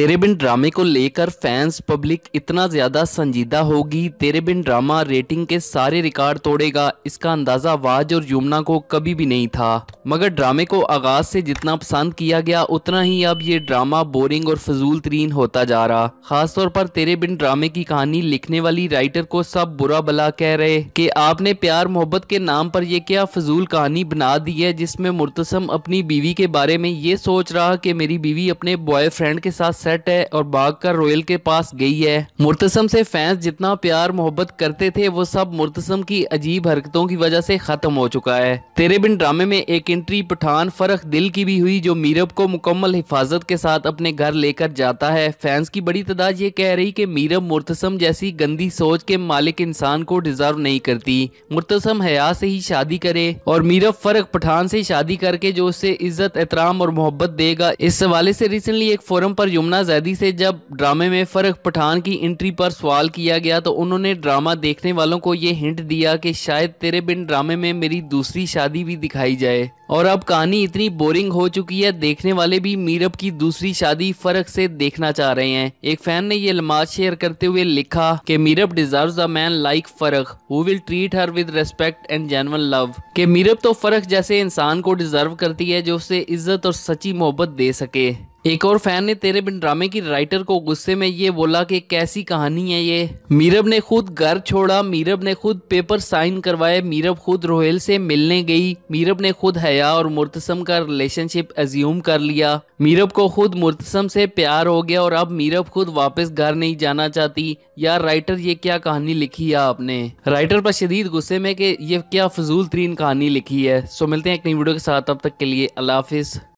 तेरे बिन ड्रामे को लेकर फैंस, पब्लिक इतना ज़्यादा संजीदा होगी। तेरे बिन ड्रामा रेटिंग के सारे रिकॉर्ड तोड़ेगा। इसका अंदाज़ा वाज और यमुना को कभी भी नहीं था। मगर ड्रामे को आगाज़ से जितना पसंद किया गया, उतना ही अब ये ड्रामा बोरिंग और फजूल तरीन होता जा रहा। खासतौर पर तेरे बिन ड्रामे की कहानी लिखने वाली राइटर को सब बुरा भला कह रहे कि आपने प्यार, मोहब्बत के नाम पर यह क्या फजूल कहानी बना दी है, जिसमें मुर्तसम अपनी बीवी के बारे में ये सोच रहा कि मेरी बीवी अपने बॉयफ्रेंड के साथ सेट है और भाग कर रोयल के पास गई है। मुर्तसम से फैंस जितना प्यार, मोहब्बत करते थे, वो सब मुर्तसम की अजीब हरकतों की वजह से खत्म हो चुका है। तेरे बिन ड्रामे में एक एंट्री पठान फरख दिल की भी हुई, जो मीरब को मुकम्मल हिफाजत के साथ अपने घर लेकर जाता है। फैंस की बड़ी तादाद ये कह रही कि मीरब मुर्तसम जैसी गंदी सोच के मालिक इंसान को डिजर्व नहीं करती। मुर्तसम हया से ही शादी करे और मीरब फ़र्क पठान से शादी करके जो उससे इज़्ज़त, एहतराम और मोहब्बत देगा। इस हवाले से रिसेंटली एक फोरम पर यमुना जैदी से जब ड्रामे में फ़र्क पठान की एंट्री पर सवाल किया गया तो उन्होंने ड्रामा देखने वालों को ये हिंट दिया कि शायद तेरे बिन ड्रामे में मेरी दूसरी शादी भी दिखाई जाए। और अब कहानी इतनी बोरिंग हो चुकी है, देखने वाले भी मीरब की दूसरी शादी फ़र्क से देखना चाह रहे हैं। एक फ़ैन ने ये लमाज शेयर करते हुए लिखा कि Meerab deserve a man like फ़र्क who will treat her with respect and genuine love के मीरब तो फ़र्क जैसे इंसान को डिजर्व करती है, जो उसे इज़्ज़त और सच्ची मोहब्बत दे सके। एक और फ़ैन ने तेरे बिन ड्रामे की राइटर को गुस्से में ये बोला कि कैसी कहानी है ये। मीरब ने खुद घर छोड़ा, मीरब ने खुद पेपर साइन करवाए, मीरब खुद रोहेल से मिलने गई। मीरब ने खुद हया और मुर्तसम का रिलेशनशिप एज्यूम कर लिया। मीरब को खुद मुर्तसम से प्यार हो गया और अब मीरब खुद वापस घर नहीं जाना चाहती। यार, राइटर, ये क्या कहानी लिखी है आपने? राइटर पर शदीद गुस्से में कि ये क्या फजूल तरीन कहानी लिखी है। सो मिलते हैं एक नई वीडियो के साथ। अब तक के लिए अल्लाह हाफिज़।